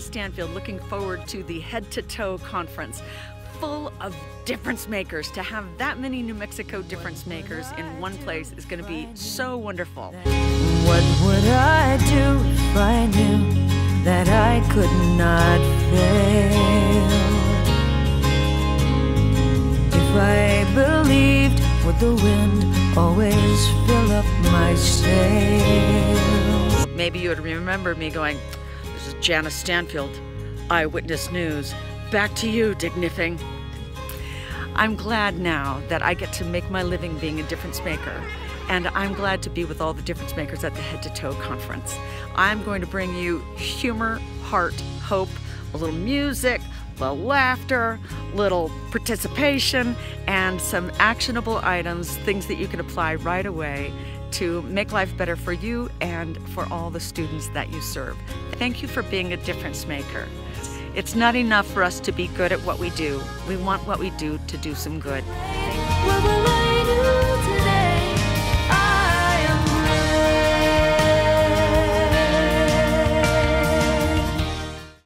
Stanfield looking forward to the Head to Toe Conference full of difference makers. To have that many New Mexico difference makers in one place is going to be so wonderful. What would I do if I knew that I could not fail? If I believed, would the wind always fill up my sail? Maybe you would remember me going, This is Jana Stanfield, Eyewitness News. Back to you, Dick Niffing. I'm glad now that I get to make my living being a difference maker. And I'm glad to be with all the difference makers at the Head to Toe Conference. I'm going to bring you humor, heart, hope, a little music, a little laughter, little participation, and some actionable items, things that you can apply right away to make life better for you and for all the students that you serve. Thank you for being a difference maker. It's not enough for us to be good at what we do. We want what we do to do some good.